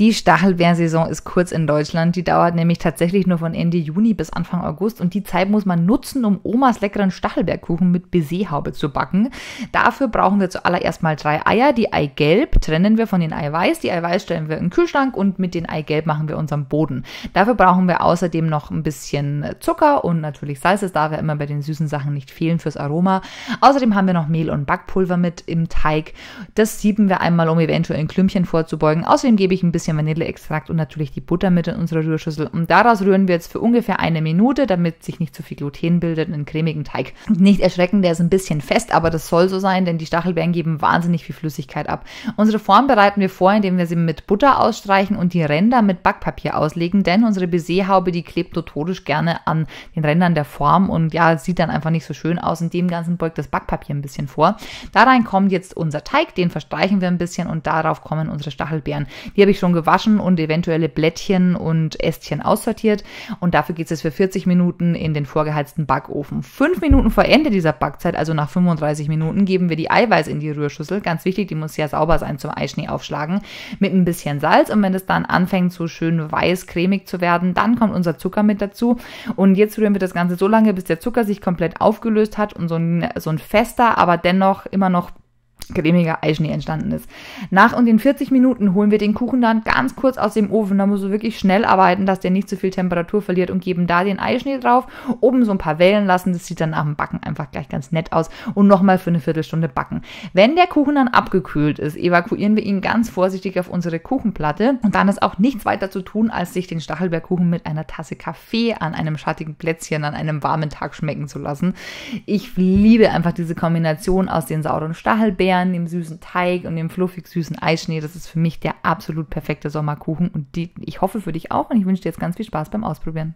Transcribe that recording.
Die Stachelbeersaison ist kurz in Deutschland. Die dauert nämlich tatsächlich nur von Ende Juni bis Anfang August und die Zeit muss man nutzen, um Omas leckeren Stachelbeerkuchen mit Baiserhaube zu backen. Dafür brauchen wir zuallererst mal drei Eier. Die Eigelb trennen wir von den Eiweiß. Die Eiweiß stellen wir in den Kühlschrank und mit den Eigelb machen wir unseren Boden. Dafür brauchen wir außerdem noch ein bisschen Zucker und natürlich Salz. Es darf ja immer bei den süßen Sachen nicht fehlen fürs Aroma. Außerdem haben wir noch Mehl und Backpulver mit im Teig. Das sieben wir einmal, um eventuell ein Klümpchen vorzubeugen. Außerdem gebe ich ein bisschen bisschen Vanilleextrakt und natürlich die Butter mit in unserer Rührschüssel. Und daraus rühren wir jetzt für ungefähr eine Minute, damit sich nicht zu viel Gluten bildet, einen cremigen Teig. Nicht erschrecken, der ist ein bisschen fest, aber das soll so sein, denn die Stachelbeeren geben wahnsinnig viel Flüssigkeit ab. Unsere Form bereiten wir vor, indem wir sie mit Butter ausstreichen und die Ränder mit Backpapier auslegen, denn unsere Baiserhaube, die klebt notorisch gerne an den Rändern der Form und ja, sieht dann einfach nicht so schön aus. In dem Ganzen beugt das Backpapier ein bisschen vor. Da rein kommt jetzt unser Teig, den verstreichen wir ein bisschen und darauf kommen unsere Stachelbeeren. Die habe ich schon gewaschen und eventuelle Blättchen und Ästchen aussortiert. Und dafür geht es für 40 Minuten in den vorgeheizten Backofen. Fünf Minuten vor Ende dieser Backzeit, also nach 35 Minuten, geben wir die Eiweiß in die Rührschüssel. Ganz wichtig, die muss sehr sauber sein zum Eischnee aufschlagen. Mit ein bisschen Salz. Und wenn es dann anfängt, so schön weiß, cremig zu werden, dann kommt unser Zucker mit dazu. Und jetzt rühren wir das Ganze so lange, bis der Zucker sich komplett aufgelöst hat und so ein, so ein fester, aber dennoch immer noch cremiger Eischnee entstanden ist. Nach und den 40 Minuten holen wir den Kuchen dann ganz kurz aus dem Ofen. Da musst du wirklich schnell arbeiten, dass der nicht zu viel Temperatur verliert und geben da den Eischnee drauf. Oben so ein paar Wellen lassen. Das sieht dann nach dem Backen einfach gleich ganz nett aus. Und nochmal für eine Viertelstunde backen. Wenn der Kuchen dann abgekühlt ist, evakuieren wir ihn ganz vorsichtig auf unsere Kuchenplatte. Und dann ist auch nichts weiter zu tun, als sich den Stachelbeerkuchen mit einer Tasse Kaffee an einem schattigen Plätzchen an einem warmen Tag schmecken zu lassen. Ich liebe einfach diese Kombination aus den sauren Stachelbeeren Erdbeeren, dem süßen Teig und dem fluffig süßen Eischnee. Das ist für mich der absolut perfekte Sommerkuchen und die, ich hoffe für dich auch und ich wünsche dir jetzt ganz viel Spaß beim Ausprobieren.